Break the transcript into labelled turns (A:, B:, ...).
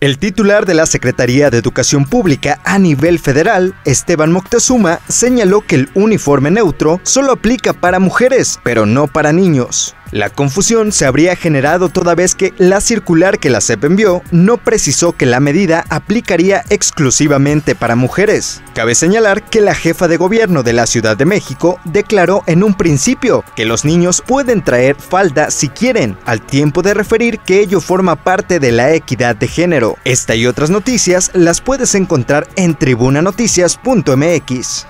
A: El titular de la Secretaría de Educación Pública a nivel federal, Esteban Moctezuma, señaló que el uniforme neutro solo aplica para mujeres, pero no para niños. La confusión se habría generado toda vez que la circular que la CEP envió no precisó que la medida aplicaría exclusivamente para mujeres. Cabe señalar que la jefa de gobierno de la Ciudad de México declaró en un principio que los niños pueden traer falda si quieren, al tiempo de referir que ello forma parte de la equidad de género. Esta y otras noticias las puedes encontrar en tribunanoticias.mx.